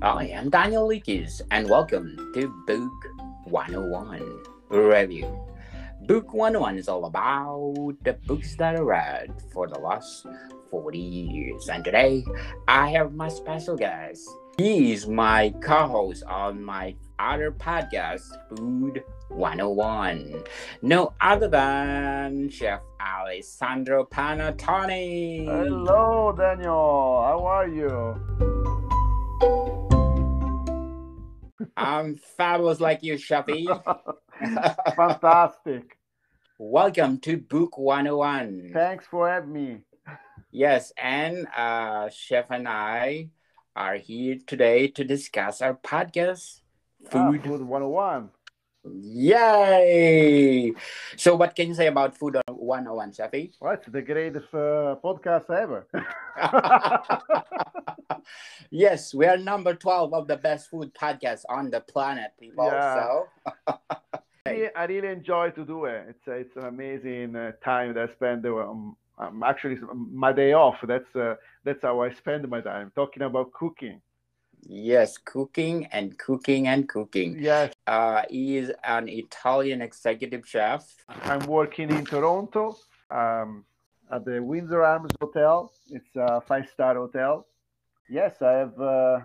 I am Daniel Lucas, and welcome to Book 101 Review. Book 101 is all about the books that I read for the last 40 years. And today, I have my special guest. He is my co host on my other podcast, Food 101. No other than Chef Alessandro Panettone. Hello, Daniel. How are you? I'm fabulous like you, Shafi. Fantastic. Welcome to Book 101. Thanks for having me. Yes, and uh, Chef and I are here today to discuss our podcast, Ah, Food. Food 101. Yay! So, what can you say about Food 101, Shafi? Well, it's the greatest uh, podcast ever. yes, we are number 12 of the best food podcasts on the planet, people. Yeah. So, I really enjoy to do it. It's, it's an amazing uh, time that I spend. Um, um, actually, my day off. That's uh, that's how I spend my time talking about cooking. Yes, cooking and cooking and cooking. Yes, Uh, he is an Italian executive chef. I'm working in Toronto um, at the Windsor Arms Hotel. It's a five star hotel. Yes, I have uh,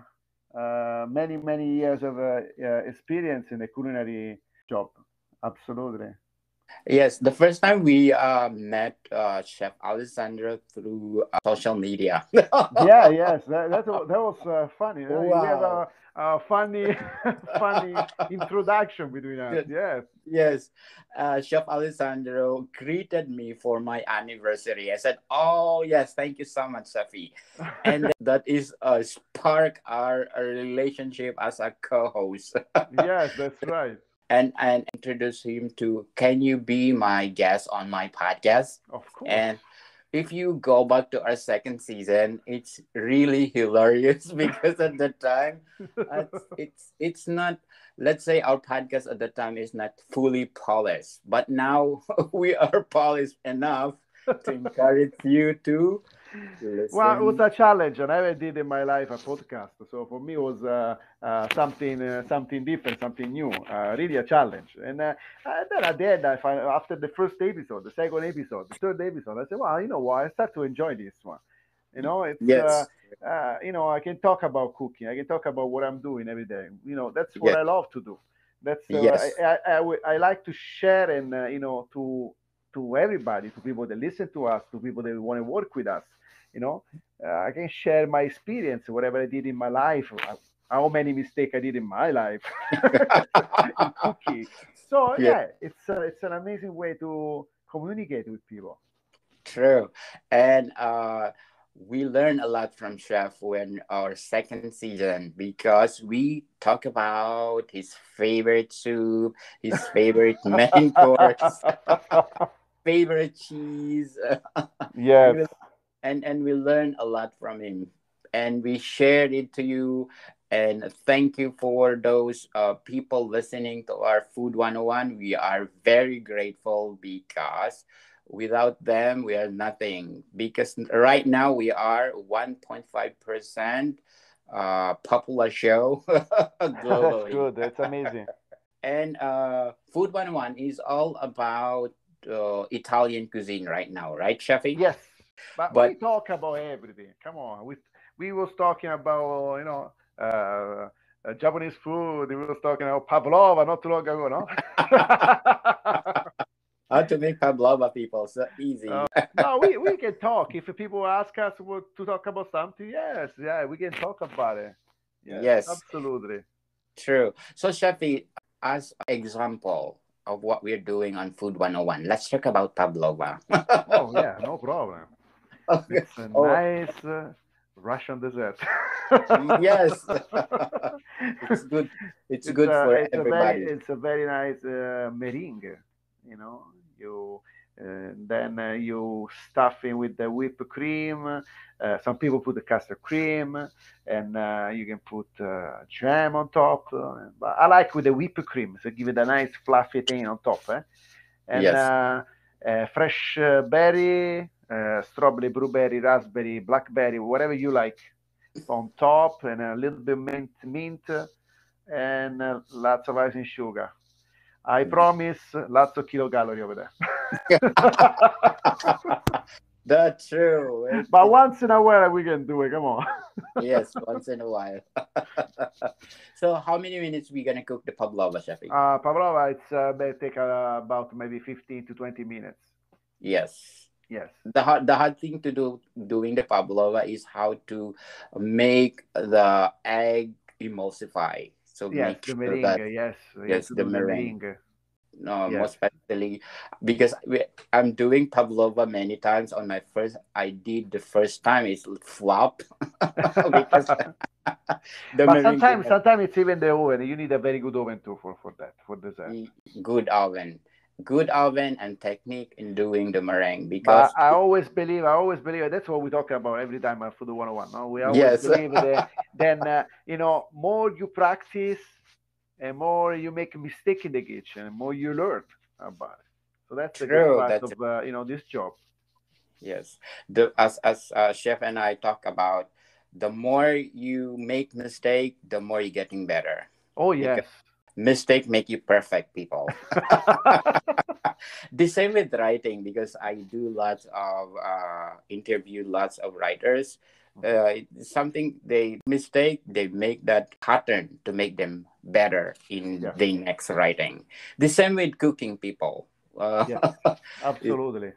uh, many, many years of uh, uh, experience in the culinary job. Absolutely. Yes, the first time we uh, met uh, Chef Alessandro through uh, social media. Yeah, yes, that, that, that was uh, funny. Uh, We had Wow. a, a funny, funny introduction between us. Yes. yes, uh, Chef Alessandro greeted me for my anniversary. I said, "Oh yes, thank you so much, Safi." And that is uh, spark our, our relationship as a co-host. yes, that's right. And and introduce him to can you be my guest on my podcast Of course. and if you go back to our second season it's really hilarious because at the time it's, it's it's not let's say our podcast at the time is not fully polished but now we are polished enough to encourage you to. Well, it was a challenge. I never did in my life a podcast, so for me it was uh, uh, something uh, something different, something new. Uh, really a challenge. And uh, then at the end, I find after the first episode, the second episode, the third episode, I said, "Well, you know what? I start to enjoy this one. You know, it's yes uh, uh, you know I can talk about cooking. I can talk about what I'm doing every day. You know, that's what Yeah. I love to do. That's uh, Yes. I, I, I, I like to share and uh, you know to to everybody, to people that listen to us, to people that want to work with us. You know, uh, I can share my experience, whatever I did in my life, uh, how many mistakes I did in my life in. So Yeah. yeah, it's uh, it's an amazing way to communicate with people. True. And uh, we learned a lot from Chef when our second season because we talk about his favorite soup, his favorite main course, favorite cheese, yes. and and we learned a lot from him, and we shared it to you. And thank you for those uh, people listening to our Food 101. We are very grateful because without them, we are nothing. Because right now we are 1.5% uh, popular show globally. That's good. That's amazing. And uh, Food 101 is all about uh, Italian cuisine right now, right, Shafi? Yes, but, But- we talk about everything. Come on, we we was talking about you know uh, uh, Japanese food. We was talking about pavlova not too long ago, no? How to make pavlova people so easy. Uh, no, we, we can talk. If people ask us what- to talk about something, yes, yeah, we can talk about it. Yes. absolutely. True. So, Shafi, as example of what we're doing on Food 101, let's talk about pavlova. Oh yeah, no problem. It's a Oh. nice uh, Russian dessert. yes. it's good. It's, good a- for it's everybody. A very, it's a very nice uh, meringue. You know, you then uh, you stuff it with the whipped cream. Uh, some people put the custard cream, and uh, you can put uh, jam on top. Uh, but I like with the whipped cream, so give it a nice fluffy thing on top. Eh? And Yes. uh, uh, fresh uh, berry, uh, strawberry, blueberry, raspberry, blackberry, whatever you like. on top and a little bit mint, mint and uh, lots of icing sugar. I Mm. promise lots of kilocalorie over there. That's true. But once in a while we can do it. Come on. yes, once in a while. so, how many minutes we gonna cook the pavlova, chef? Uh, pavlova, it's uh, may take uh, about maybe 15 to 20 minutes. yes. Yes. The hard, the hard thing to do doing the pavlova is how to make the egg emulsify. So Yes, make the sure meringue. that yes. yes, the do meringue. No, Yes. most especially because we, I'm doing pavlova many times. On my first, I did the first time is flop because but sometimes, sometimes it's even the oven. You need a very good oven too for, for that, for dessert. good oven, good oven and technique in doing the meringue because I always believe, I always believe that's what we talk about every time at Food 101. No? We always Yes. believe that then, uh, you know, more you practice and more you make a mistake in the kitchen, the more you learn about it. So that's the good part that's- of, uh, you know, this job. Yes, the as as uh, chef and I talk about, the more you make mistake, the more you're getting better. Oh, Because- yes. Mistake make you perfect, people. the same with writing because I do lots of uh, interview lots of writers. Uh, it's something they mistake, they make that pattern to make them better in Yeah. the next writing. The same with cooking, people. Uh, Yeah. Absolutely.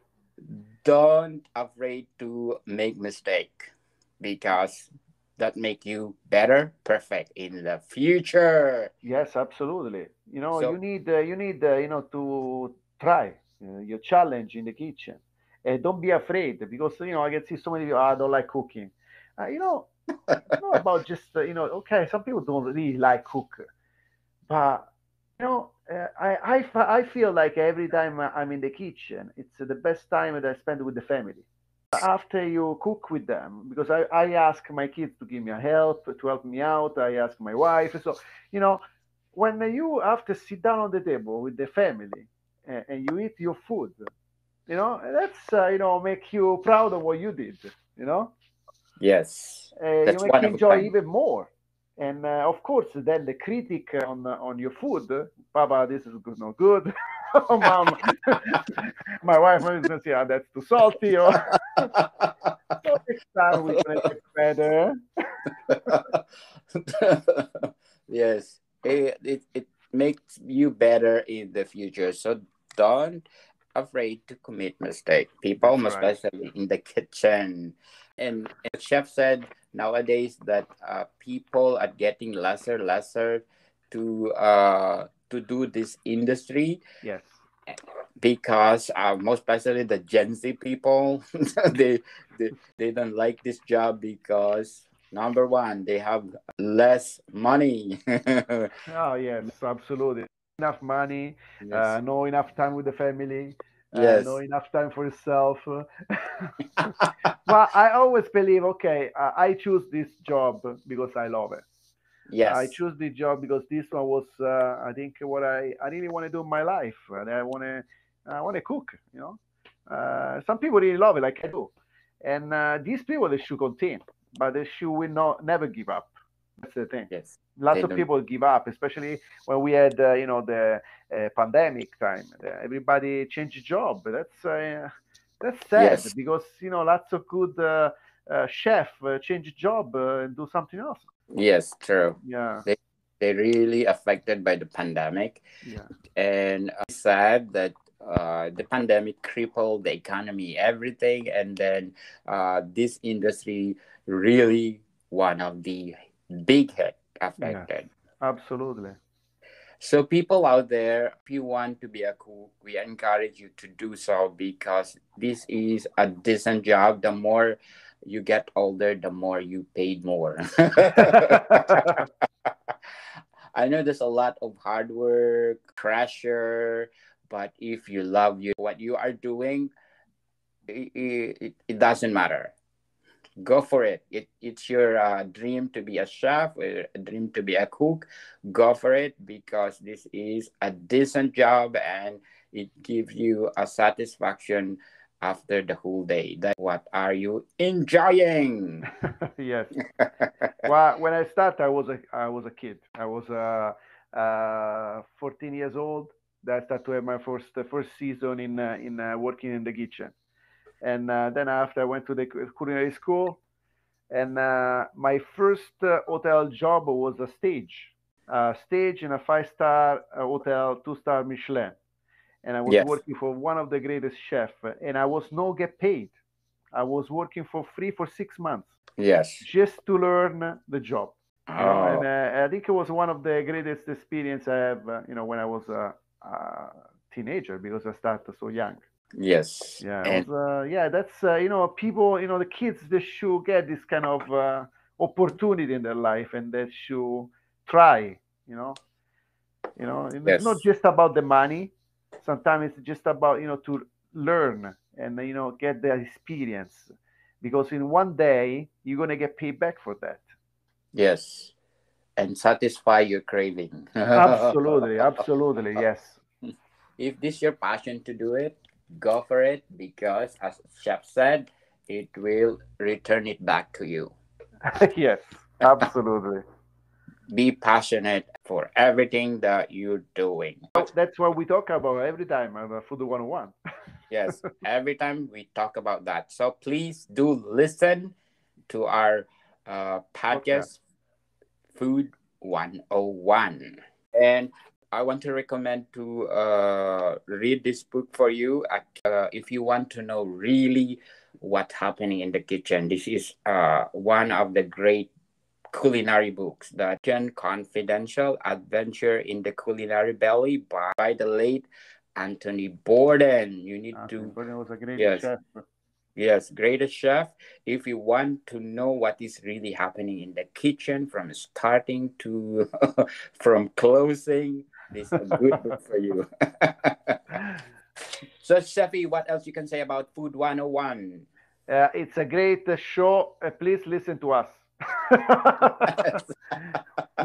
don't afraid to make mistake because that make you better perfect in the future Yes, absolutely. You know, So- you need uh, you need uh, you know to try uh, your challenge in the kitchen, and don't be afraid because you know I can see so many people. "Ah, I don't like cooking. Uh, you know, it's not about just uh, you know. Okay, some people don't really like cook, but you know, uh, I I I feel like every time I'm in the kitchen, it's the best time that I spend with the family. After you cook with them, because I, I ask my kids to give me a help, to help me out. I ask my wife. So, you know, when you have to sit down on the table with the family and, and you eat your food, you know, that's, uh, you know, make you proud of what you did, you know, yes uh, you make one you of a enjoy even more. And uh, of course, then the critic on on your food, Papa, this is good, no good. oh, mom, my wife is say, oh, that's too salty. Or so next time we're gonna get better. yes it, it, it makes you better in the future so don't afraid to commit mistake people That's right. especially in the kitchen and, and chef said nowadays that uh, people are getting lesser lesser to uh, to do this industry Yes. because uh, most especially the Gen Z people, they, they they don't like this job because number one they have less money. Oh yes, absolutely. Enough money, uh, no enough time with the family, uh, no enough time for yourself. but I always believe, okay, uh, I choose this job because I love it. yes. I choose this job because this one was, uh, I think, what I, I really want to do in my life. And I want to, I want to cook. You know, uh, some people really love it, like I do, and uh, these people they should continue, but they should will not never give up. That's the thing. yes. Lots of people give up, especially when we had, uh, you know, the uh, pandemic time. Everybody changed job. That's uh, that's sad Yes. because you know lots of good uh, uh, chef uh, change job uh, and do something else. Yes, true. Yeah, They're really affected by the pandemic, yeah. and it's sad that uh, the pandemic crippled the economy, everything, and then uh, this industry really one of the big hit affected. Absolutely. So, people out there, if you want to be a cook, we encourage you to do so because this is a decent job. The more you get older, the more you paid more. I know there's a lot of hard work, pressure, but if you love you, what you are doing, it, it, it doesn't matter. Go for it. it it's your uh, dream to be a chef, a dream to be a cook. Go for it because this is a decent job and it gives you a satisfaction after the whole day. That what are you enjoying? yes. well, when I started, I was a I was a kid. I was uh, uh 14 years old. That I started to have my first uh, first season in uh, in uh, working in the kitchen, and uh, then after I went to the culinary school, and uh, my first uh, hotel job was a stage, a stage in a five star hotel, two star Michelin and I was yes. working for one of the greatest chef, and I was no get paid. I was working for free for six months. Yes, just to learn the job. Oh. And uh, I think it was one of the greatest experience I have. Uh, you know, when I was a, a, teenager, because I started so young. Yes. Yeah. And... Was, uh, yeah. That's uh, you know, people. You know, the kids they should get this kind of uh, opportunity in their life, and they should try. You know. You know, it's yes. not just about the money sometimes it's just about you know to learn and you know get the experience because in one day you're going to get paid back for that yes and satisfy your craving absolutely absolutely yes if this is your passion to do it go for it because as chef said it will return it back to you yes absolutely be passionate for everything that you're doing. That's what we talk about every time on Food 101. yes, every time we talk about that. So please do listen to our uh, podcast, okay. Food 101. And I want to recommend to uh, read this book for you. Uh, if you want to know really what's happening in the kitchen, this is uh, one of the great culinary books. The Kitchen Confidential Adventure in the Culinary Belly by, by the late Anthony Bourdain. You need Anthony to. Bourdain was a great yes, chef. Yes, greatest chef. If you want to know what is really happening in the kitchen from starting to from closing, this is a good book for you. so, Steffi, what else you can say about Food 101? Uh, it's a great show. Uh, please listen to us.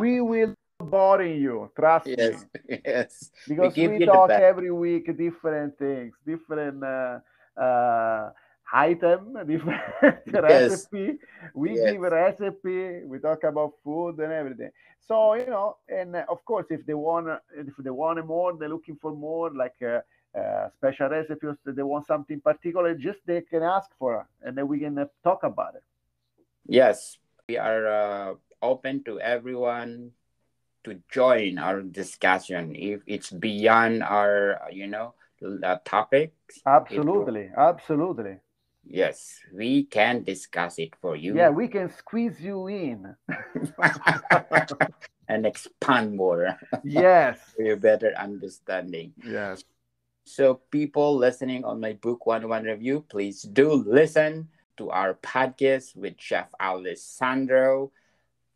we will boring you. Trust yes, me. Yes. Because we, we talk every week different things, different uh, uh, item, different yes. recipe. We yes. give a recipe. We talk about food and everything. So you know, and uh, of course, if they want, if they want more, they're looking for more, like. Uh, uh, special recipes they want something particular just they can ask for and then we can uh, talk about it yes we are uh, open to everyone to join our discussion if it's beyond our you know uh, topics absolutely absolutely yes we can discuss it for you yeah we can squeeze you in and expand more yes for your better understanding yes so people listening on my book 101 review please do listen to our podcast with Chef Alessandro,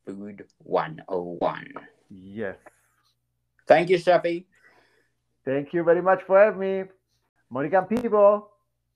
Food 101. Yes. Thank you, Chefy. Thank you very much for having me. Morican people.